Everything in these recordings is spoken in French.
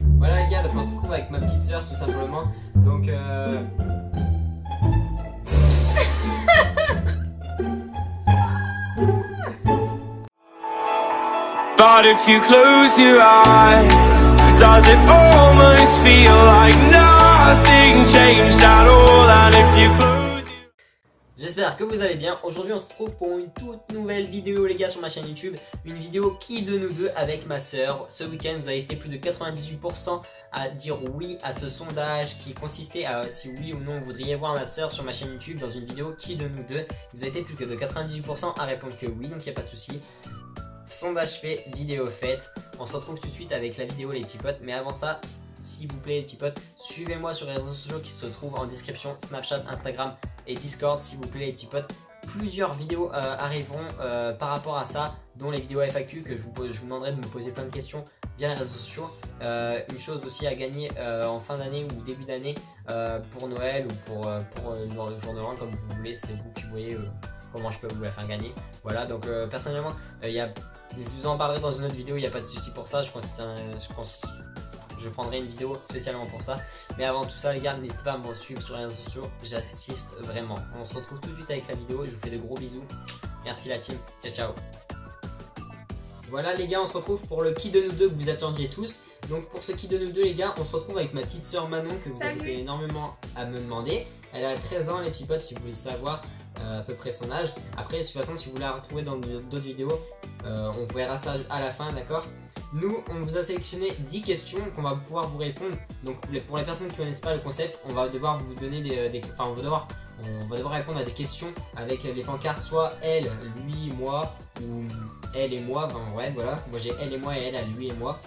Voilà les gars, donc on se retrouve avec ma petite soeur tout simplement. Donc euh... But if you close your eyes, does it almost feel like nothing changed at all? And if you J'espère que vous allez bien. Aujourd'hui, on se retrouve pour une toute nouvelle vidéo, les gars, sur ma chaîne YouTube. Une vidéo qui de nous deux avec ma soeur. Ce week-end, vous avez été plus de 98% à dire oui à ce sondage qui consistait à si oui ou non vous voudriez voir ma soeur sur ma chaîne YouTube dans une vidéo qui de nous deux. Vous avez été plus que de 98% à répondre que oui, donc il n'y a pas de souci. Sondage fait, vidéo faite. On se retrouve tout de suite avec la vidéo, les petits potes. Mais avant ça, s'il vous plaît, les petits potes, suivez-moi sur les réseaux sociaux qui se trouvent en description Snapchat, Instagram et Discord, s'il vous plaît, les petits potes. Plusieurs vidéos euh, arriveront euh, par rapport à ça, dont les vidéos FAQ que je vous, pose- je vous demanderai de me poser plein de questions via les réseaux sociaux. Euh, une chose aussi à gagner en fin d'année ou début d'année pour Noël ou pour, pour le jour de l'an, comme vous voulez, c'est vous qui voyez comment je peux vous la faire gagner. Voilà, donc personnellement, il y a je vous en parlerai dans une autre vidéo, il n'y a pas de souci pour ça. Je un- je pense je prendrai une vidéo spécialement pour ça. Mais avant tout ça, les gars, n'hésitez pas à me suivre sur les réseaux sociaux. J'assiste vraiment. On se retrouve tout de suite avec la vidéo. Je vous fais de gros bisous. Merci la team. Ciao, ciao. Voilà les gars, on se retrouve pour le qui de nous deux que vous attendiez tous. Donc pour ce qui de nous deux les gars, on se retrouve avec ma petite soeur Manon que vous Salut. avez énormément à me demander. Elle a 13 ans les petits potes si vous voulez savoir euh, à peu près son âge. Après de toute façon si vous la retrouvez dans d'autres vidéos, euh, on verra ça à la fin d'accord? Nous on vous a sélectionné 10 questions qu'on va pouvoir vous répondre. Donc pour les personnes qui ne connaissent pas le concept, on va devoir vous donner des... des- Enfin on va devoir... On va devoir répondre à des questions avec les pancartes soit elle, lui, moi ou elle et moi. Enfin ouais voilà, moi j'ai elle et moi et elle à lui et moi.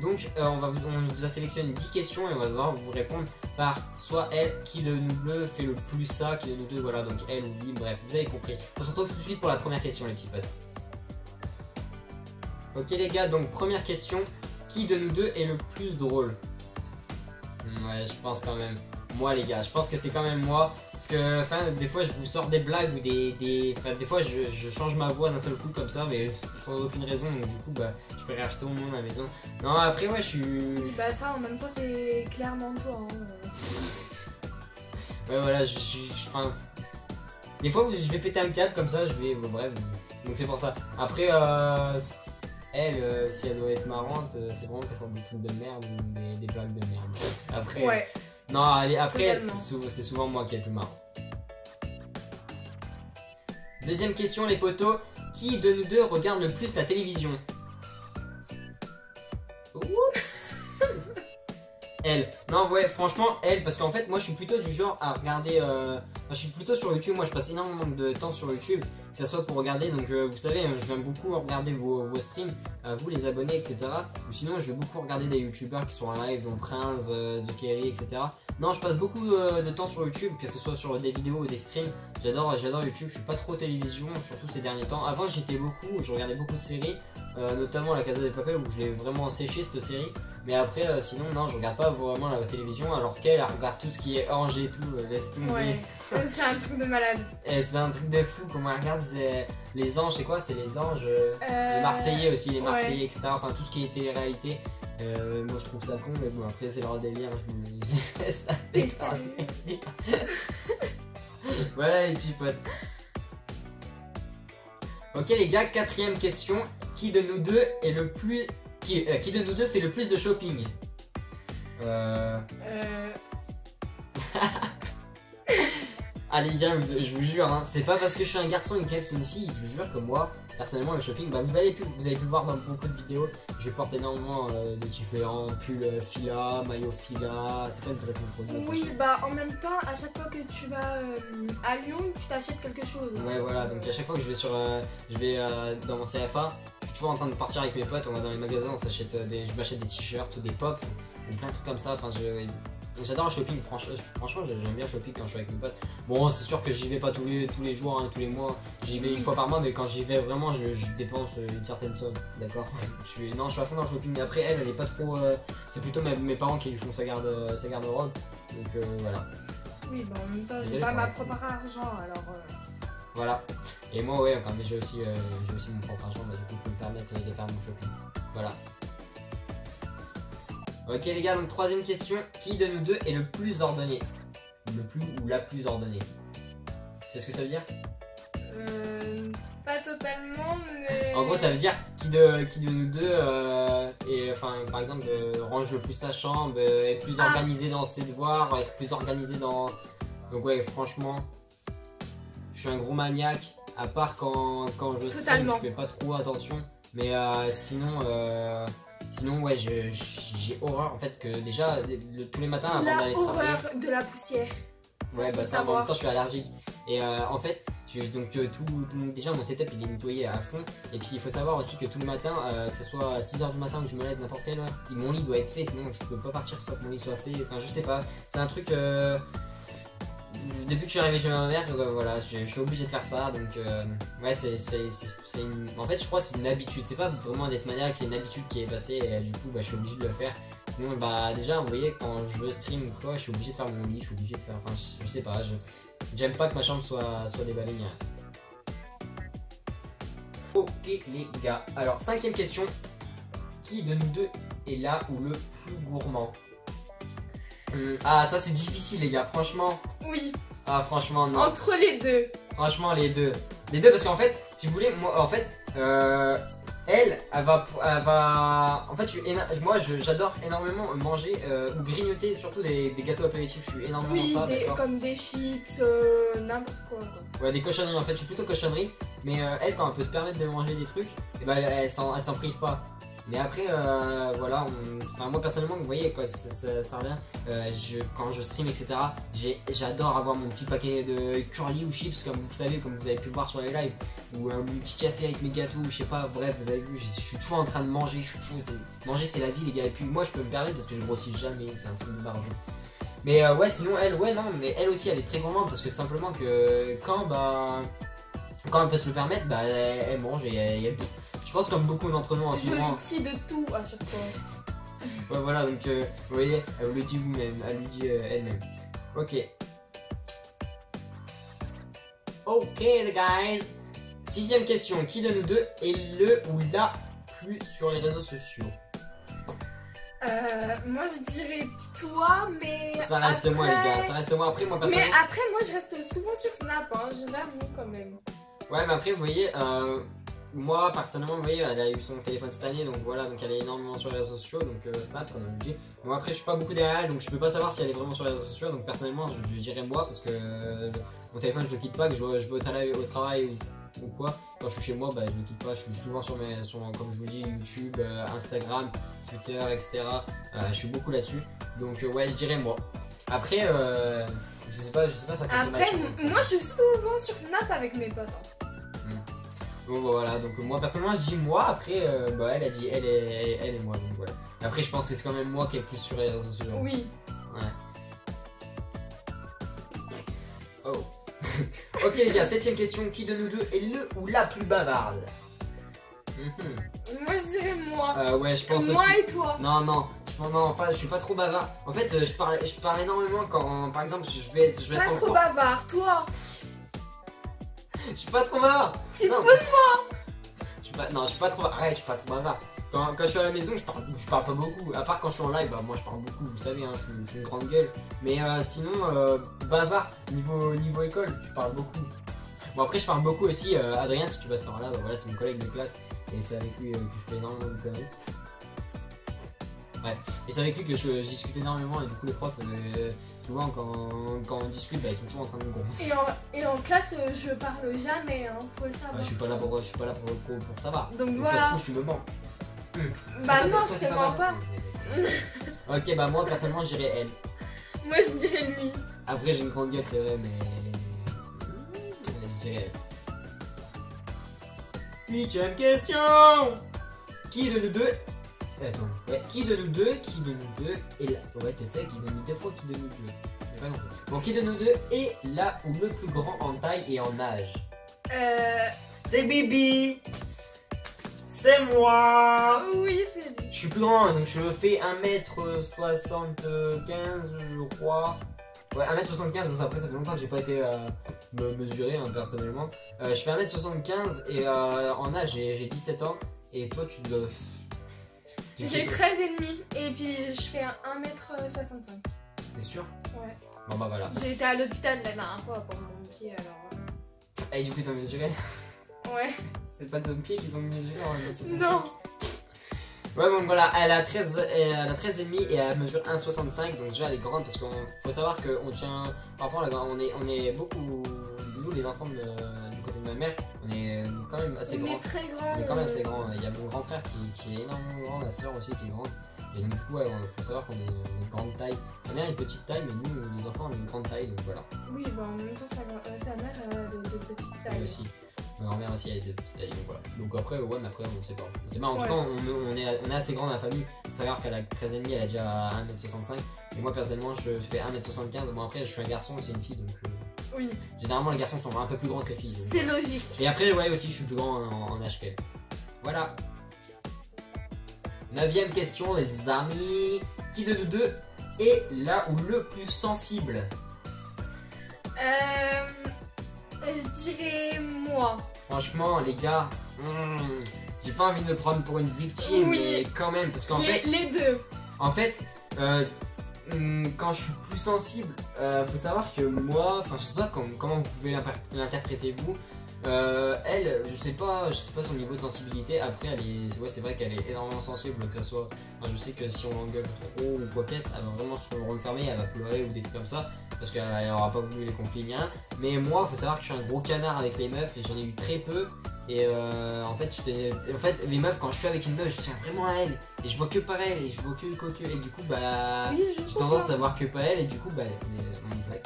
Donc euh, on, va vous, on vous a sélectionné 10 questions et on va devoir vous répondre par soit elle qui de nous deux fait le plus ça, qui de nous deux voilà donc elle ou lui, bref vous avez compris. On se retrouve tout de suite pour la première question les petits potes. Ok les gars donc première question, qui de nous deux est le plus drôle? Hmm, Ouais je pense quand même moi les gars, je pense que c'est quand même moi parce que enfin des fois je vous sors des blagues ou des, des enfin des fois je, je change ma voix d'un seul coup comme ça mais sans aucune raison donc du coup bah je fais rire tout le monde à la maison. Non après ouais je suis Bah ça en même temps c'est clairement toi. hein. Ouais, voilà, je, je- je- enfin, des fois je vais péter un câble comme ça, je vais. bon, bref, donc c'est pour ça. Après, euh, elle, euh, si elle doit être marrante, euh, c'est vraiment qu'elle sort des trucs de merde ou des, des blagues de merde. Après, Ouais. non, allez, après, Totalement. c'est sou- c'est souvent moi qui est le plus marrant. Deuxième question, les potos. Qui de nous deux regarde le plus la télévision? Oups Elle. Non, ouais, franchement, elle, parce qu'en fait, moi, je suis plutôt du genre à regarder. euh, enfin, je suis plutôt sur YouTube. Moi, je passe énormément de temps sur YouTube, que ce soit pour regarder. Donc, euh, vous savez, je viens beaucoup regarder vos, vos streams, euh, vous les abonnés, etc. Ou sinon, je vais beaucoup regarder des YouTubeurs qui sont en live, dont Prince, The Kerry, etc. Non, je passe beaucoup euh, de temps sur YouTube, que ce soit sur des vidéos ou des streams. J'adore YouTube. Je suis pas trop télévision, surtout ces derniers temps. Avant, j'étais beaucoup, je regardais beaucoup de séries, euh, notamment La Casa des Papel, où je l'ai vraiment séché cette série. Mais après, euh, sinon, non, je regarde pas vraiment la télévision, alors qu'elle, elle regarde tout ce qui est Ange et tout, euh, laisse tomber. Ouais. c'est un truc de malade. C'est un truc de fou, comment elle regarde, les anges, c'est quoi? C'est les anges, euh, les Marseillais aussi, les ouais. Marseillais, etc. Enfin, tout ce qui est télé-réalité. Euh, moi, je trouve ça con, mais bon, après, c'est leur délire, je me laisse. Voilà les petits potes. Ok les gars, quatrième question. Qui de nous deux est le plus... Qui, euh, qui de nous deux fait le plus de shopping Euh... Euh, Allez les gars, vous- je vous jure, hein, c'est pas parce que je suis un garçon et qu'elle c'est une fille, je vous jure que moi, personnellement le shopping, bah, vous, avez pu, vous avez pu le voir dans beaucoup de vidéos, je porte énormément euh, de différents pulls euh, fila, maillots fila, c'est pas une de produit. Oui, bah en même temps, à chaque fois que tu vas euh, à Lyon, tu t'achètes quelque chose. Ouais voilà, donc à chaque fois que je vais sur, euh, je vais euh, dans mon CFA, toujours en train de partir avec mes potes, on va dans les magasins, on s'achète euh, des, je m'achète des t-shirts ou des pops ou plein de trucs comme ça. Enfin, je, j'adore le shopping. Franchement, franchement, j'aime bien le shopping quand je suis avec mes potes. Bon, c'est sûr que j'y vais pas tous les tous les jours, hein, tous les mois. J'y vais une fois par mois, mais quand j'y vais vraiment, je, je dépense euh, une certaine somme. D'accord? je suis, non, je suis à fond dans le shopping. Après, elle, elle est pas trop. euh, c'est plutôt mes, mes parents qui lui font sa garde, euh, sa garde-robe. Donc euh, voilà. Oui, bah en même temps, j'ai pas ma propre argent alors. euh, Voilà. Et moi, ouais, quand j'ai aussi, euh, j'ai aussi mon propre argent, bah, du coup, je peux me permettre de faire mon shopping. Voilà. Ok les gars, donc troisième question. Qui de nous deux est le plus ordonné? Le plus ou la plus ordonnée? C'est ce que ça veut dire? Euh, pas totalement, mais. En gros, ça veut dire qui de, qui de nous deux euh, est, enfin, par exemple, euh, range le plus sa chambre, est plus Ah. organisé dans ses devoirs, est plus organisé dans. Donc, ouais, franchement, je suis un gros maniaque. À part quand, quand je stream, je fais pas trop attention. Mais euh, sinon, euh, sinon, ouais, je- j'ai horreur en fait que déjà, le- tous les matins avant d'aller travailler. horreur de la poussière. Ça, Ouais, bah ça, en même temps, je suis allergique. Et euh, en fait, je, donc tout, tout déjà mon setup il est nettoyé à fond. Et puis il faut savoir aussi que tout le matin, euh, que ce soit à 6h du matin ou que je me lève n'importe quelle heure, mon lit doit être fait, sinon je peux pas partir sans que mon lit soit fait. Enfin, je sais pas, c'est un truc. euh, depuis que je suis arrivé chez ma mère, euh, voilà, je, suis obligé de faire ça. Donc, euh, ouais, c'est. En fait, je crois que c'est une habitude. C'est pas vraiment d'être maniaque, c'est une habitude qui est passée. Et euh, du coup, bah, je suis obligé de le faire. Sinon, bah, déjà, vous voyez, quand je stream ou quoi, je suis obligé de faire mon lit, je suis obligé de faire. Enfin, je, sais pas, j'aime pas que ma chambre soit, soit déballée. rien. Ok, les gars. Alors, cinquième question. Qui de nous deux est là ou le plus gourmand? Hum, Ah, ça c'est difficile, les gars, franchement. Oui, Ah, franchement, non. entre les deux. Franchement, les deux. Les deux, parce qu'en fait, si vous voulez, moi, en fait, euh, elle, elle va, elle va. En fait, je moi, je- j'adore énormément manger euh, ou grignoter, surtout des, des gâteaux apéritifs. Je suis énormément Oui, ça, des- d'accord. comme des chips, euh, n'importe quoi. quoi. Ouais, des cochonneries. En fait, je suis plutôt cochonnerie. Mais euh, elle, quand elle peut se permettre de manger des trucs, et ben, elle, elle s'en, elle s'en prive pas. Mais après, euh, voilà, moi personnellement, vous voyez, quoi, ça, ça, revient. Euh, quand je stream, etc., j'adore avoir mon petit paquet de curly ou chips, comme vous savez, comme vous avez pu le voir sur les lives, ou euh, mon petit café avec mes gâteaux, ou je sais pas, bref, vous avez vu, je suis toujours en train de manger, manger c'est la vie, les gars, et puis moi je peux me permettre parce que je grossis jamais, c'est un truc de barjou. Mais euh, ouais, sinon elle, ouais, non, mais elle aussi elle est très gourmande parce que tout simplement que quand, bah, quand elle peut se le permettre, bah, elle, mange et elle, elle- pense comme beaucoup d'entre nous en ce Je moment. liquide de tout à chaque fois. Ouais, voilà, donc euh, vous voyez, elle vous le dit vous-même, elle lui dit euh, elle-même. Ok. Ok, les guys. Sixième question. Qui de nous deux est le ou la plus sur les réseaux sociaux? Euh, moi je dirais toi, mais. Ça reste moi, les gars. Ça reste moi. Après, moi, Mais personnellement. après, moi je reste souvent sur Snap, hein, je l'avoue quand même. Ouais, mais après, vous voyez, euh, moi, personnellement, vous voyez, elle a eu son téléphone cette année, donc voilà, donc elle est énormément sur les réseaux sociaux, donc euh, Snap, comme on dit. Moi, après, je suis pas beaucoup derrière elle, donc je peux pas savoir si elle est vraiment sur les réseaux sociaux, donc personnellement, je, je dirais moi, parce que euh, mon téléphone, je le quitte pas, que je, je vais au, travail- au travail ou, ou quoi. Quand je suis chez moi, bah, je le quitte pas, je suis souvent sur mes, sur, comme je vous dis, YouTube, euh, Instagram, Twitter, etc. Je suis beaucoup là-dessus, donc ouais, je dirais moi. Après, euh, je sais pas, je sais pas ça Après, moi je suis souvent sur Snap avec mes potes. hein. Bon bah, voilà, donc moi personnellement je dis moi, après euh, bah, elle a dit elle et, elle et moi, donc voilà. Après je pense que c'est quand même moi qui est le plus sur les réseaux sociaux. Oui. Oh. ok les gars, septième question, qui de nous deux est le ou la plus bavarde? Mhm. Moi je dirais moi. Euh, Ouais je pense moi aussi. et toi. Non non, je, non pas, je suis pas trop bavard. En fait euh, je parle, je parle énormément quand par exemple je vais être, je vais Pas être trop bavard, toi. Je suis pas trop bavard. Tu te fous de Je suis pas, non, je suis pas trop. Arrête, je suis pas trop bavard. Quand, quand je suis à la maison, je parle, je parle pas beaucoup. À part quand je suis en live, bah moi je parle beaucoup. Vous savez, hein, je, suis- je suis une grande gueule. Mais euh, sinon, euh, bavard niveau niveau école, je parle beaucoup. Bon après, je parle beaucoup aussi. euh, Adrien, si tu passes par là, bah, voilà, c'est mon collègue de classe et c'est avec lui euh, que je fais énormément de conneries. Ouais. Et c'est avec lui que je, je discute énormément et du coup les profs, euh, souvent quand, quand on discute, bah, ils sont toujours en train de me gronder. Et en, et en classe, euh, je parle jamais, hein, faut le savoir. Ouais, je suis pas là pour, je suis pas là pour, pour, pour savoir. Donc Donc ça se voilà. trouve, tu me mens. Bah non, je te mens pas. ok, bah moi personnellement, je dirais elle. Moi je dirais lui. Après, j'ai une grande gueule, c'est vrai, mais. Je dirais elle. Huitième question Qui de nous deux? Attends, ouais, qui de nous deux, qui de nous deux est là Ouais, t'es fait qu'ils ont mis deux fois qui de nous deux. J'ai pas compris. Bon, qui de nous deux est là ou le plus grand en taille et en âge Euh. C'est Bibi C'est moi Oui, c'est lui. Je suis plus grand, donc je fais 1m75, je crois. Ouais, 1m75, donc après ça fait longtemps que j'ai pas été euh, me mesurer hein, personnellement. Euh, je fais 1m75 et euh, en âge j'ai j'ai 17 ans. Et toi tu dois. J'ai sais- 13 et demi et puis je fais 1m65. T'es sûr? Ouais. Bon bah voilà. J'ai été à l'hôpital la dernière fois pour mon pied alors. Et du coup, t'as mesuré euh, Ouais. C'est pas ton pied qui sont mesurés en 1m65 Non. Ouais, bon voilà, elle a 13, elle a 13 et demi et elle mesure 1,65 donc déjà elle est grande parce qu'il faut savoir qu'on tient par rapport à la on est, on est beaucoup, nous les enfants de- du côté de ma mère, quand même assez On grands. est très grand. Est quand même assez grand. Il y a mon grand frère qui, qui est énormément grand, ma soeur aussi qui est grande. Et donc du coup, ouais, il faut savoir qu'on est une grande taille. Ma mère a une petite taille, mais nous, les enfants, on a une grande taille, donc voilà. Oui, bah en même temps, sa, euh, sa mère a de, de petites Moi tailles. aussi. Ma grand-mère aussi a des petites tailles, donc voilà. Donc après, ouais, mais après, on sait pas. On sait pas, en Ouais. tout cas, on, on est, on est assez grand dans la famille. Il faut savoir qu'elle a 13 et demi, elle a déjà 1m65. Et moi, personnellement, je fais 1m75. Bon, après, je suis un garçon, c'est une fille, donc euh, Oui, généralement, les garçons sont un peu plus grands que les filles. c'est logique. Et après, ouais, aussi, je suis plus grand en, en âge. Voilà. Neuvième question, les amis. Qui de nous deux est là ou le plus sensible? Euh, je dirais moi. Franchement, les gars, hmm, j'ai pas envie de me prendre pour une victime, Oui. mais quand même, parce qu'en fait, les deux. en fait, euh, quand je suis plus sensible, euh, faut savoir que moi, enfin, je sais pas com- comment vous pouvez l'inter- l'interpréter vous. Euh, elle, je sais pas, je sais pas son niveau de sensibilité. Après, elle est, c'est vrai qu'elle est énormément sensible, que ça soit. je sais que si on l'engueule trop ou quoi qu'est-ce, elle va vraiment se refermer, elle va pleurer ou des trucs comme ça, parce qu'elle aura pas voulu les conflits ni rien. Mais moi, faut savoir que je suis un gros canard avec les meufs et j'en ai eu très peu. Et euh, en fait, je tenais- en fait, les meufs, quand je suis avec une meuf, je tiens vraiment à elle et je vois que par elle et je vois que que que et du coup, bah, oui, je j'ai tendance à voir que par elle et du coup, bah, on est, on est.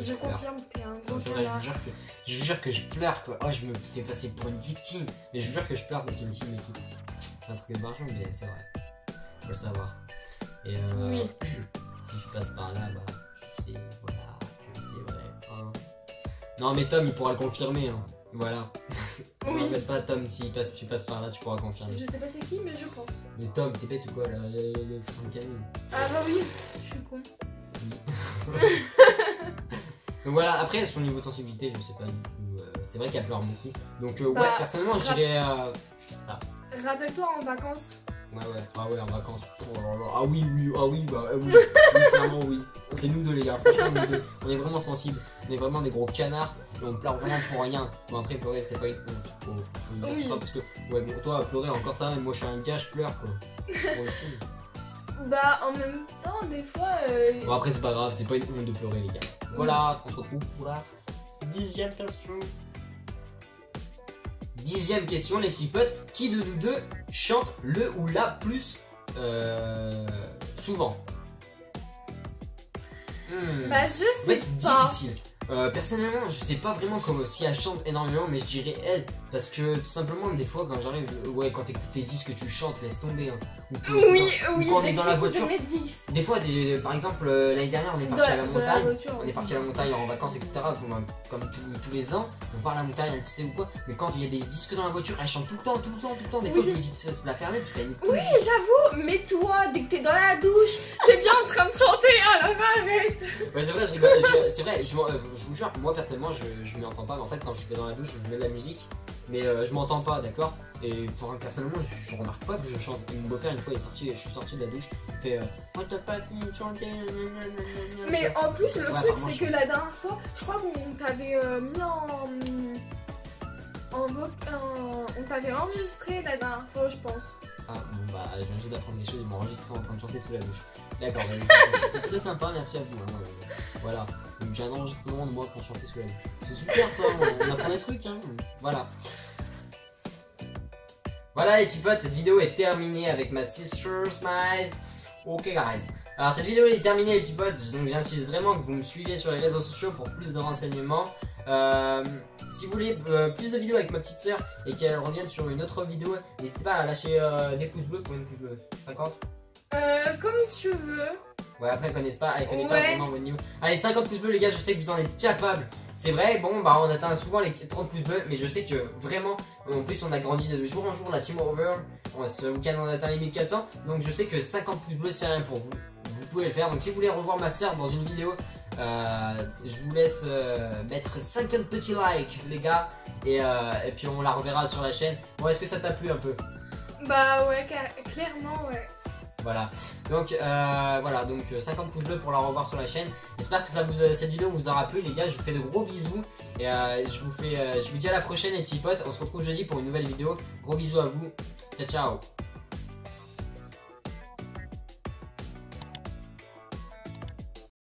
Et Je confirme que t'es un gros vrai, je vous jure que je vous jure que je pleure quoi. Oh, je me fais passer pour une victime. Mais je vous jure que je pleure d'être une fille qui. C'est un truc de barjon, mais c'est vrai. Faut le savoir. Et euh, Oui. si je passe par là, bah, je sais, voilà, que c'est vrai. hein. Non, mais Tom, il pourra le confirmer. Hein. Voilà. Oui. t'embête pas, Tom, si passe, tu passes par là, tu pourras confirmer. Je sais pas c'est qui, mais je pense. Mais Tom, t'es bête ou quoi là Le, le, frère de Camille. Ah bah oui, je suis con. Donc voilà, après son niveau de sensibilité, je sais pas du tout. euh, c'est vrai qu'elle pleure beaucoup. Donc euh, ouais, Bah, personnellement, je dirais. euh, Rappelle-toi en vacances. Ouais, ouais, ah ouais, en vacances. Oh là là. Ah oui, oui, ah oui, bah euh, oui, oui, clairement oui. C'est nous deux les gars, franchement nous deux. On est vraiment sensibles, on est vraiment des gros canards et on pleure vraiment pour rien. Bon après pleurer c'est pas une dire, c'est Oui. pas parce que ouais bon toi pleurer encore ça, mais moi je suis un gars, je pleure quoi. Bah en même temps, des fois. euh, Bon après c'est pas grave, c'est pas une honte de pleurer les gars. Voilà, on se retrouve pour la dixième question. Dixième question les petits potes, qui de nous deux chante le ou la plus euh, souvent? Hmm. Bah je En fait, sais c'est difficile. Euh, personnellement, je sais pas vraiment comment si elle chante énormément, mais je dirais elle. Parce que tout simplement, des fois, quand j'arrive, ouais, quand t'écoutes tes disques, tu chantes, laisse tomber. hein. Que- Oui, ou oui, quand on est dans la voiture. Des fois, des- par exemple, euh, l'année dernière, on est parti à la montagne. voiture, On est parti à la montagne en vacances, etc. Comme, comme tous- les ans, on part à la montagne, un petit ou quoi. Mais quand il y a des disques dans la voiture, elle chante tout le temps, tout le temps, tout le temps. Des fois, je me dis de la fermer parce qu'elle est Oui, j'avoue, mais toi, dès que t'es dans la douche, t'es bien en train de chanter, alors arrête. Ouais, c'est vrai, je rigole. C'est vrai, je, euh, je vous jure, moi personnellement, je, je m'y entends pas. Mais en fait, quand je vais dans la douche, je mets de la musique. Mais euh, je m'entends pas, d'accord? Et pour un personnellement, je, je remarque pas que je chante. Et mon beau-père, une fois, il est sorti, je suis sorti de la douche. Il fait euh, t'a pas fini de chanter. Mais en plus, le Ouais, truc, c'est je- que la dernière fois, je crois qu'on t'avait euh, mis en. En On t'avait enregistré la dernière fois, je pense. Ah, bon, bah, je viens juste d'apprendre des choses. Ils m'ont enregistré en train de chanter sous la douche. D'accord, bah, c'est- très sympa, merci à vous. hein, euh, Voilà. Donc, j'ai un enregistrement de moi quand je chantais sous la douche. C'est super ça, on, on apprend des trucs, hein. Voilà. Voilà les petits potes, cette vidéo est terminée avec ma sister Smiles. Ok guys. Alors cette vidéo est terminée les petits potes, donc j'insiste vraiment que vous me suivez sur les réseaux sociaux pour plus de renseignements. Euh, si vous voulez euh, plus de vidéos avec ma petite soeur et qu'elle revienne sur une autre vidéo, n'hésitez pas à lâcher euh, des pouces bleus. Combien de pouces bleus? 50 Euh, comme tu veux. Ouais après elle connaît pas, elle connaît pas vraiment votre niveau. Allez 50 pouces bleus les gars, je sais que vous en êtes capables. C'est vrai, bon bah on atteint souvent les 30 pouces bleus, mais je sais que vraiment, en plus on a grandi de jour en jour la team over. Ce week-end on atteint les 1400, donc je sais que 50 pouces bleus c'est rien pour vous. Vous pouvez le faire. Donc si vous voulez revoir ma soeur dans une vidéo, euh, je vous laisse euh, mettre 50 petits likes les gars, et, euh, et puis on la reverra sur la chaîne. Bon est-ce que ça t'a plu un peu? Bah ouais, clairement, ouais. Voilà. Donc euh, voilà, donc euh, 50 pouces bleus pour la revoir sur la chaîne. J'espère que ça vous, euh, cette vidéo vous aura plu les gars. Je vous fais de gros bisous et euh, je vous fais, euh, je vous dis à la prochaine les petits potes. On se retrouve jeudi pour une nouvelle vidéo. Gros bisous à vous. Ciao ciao.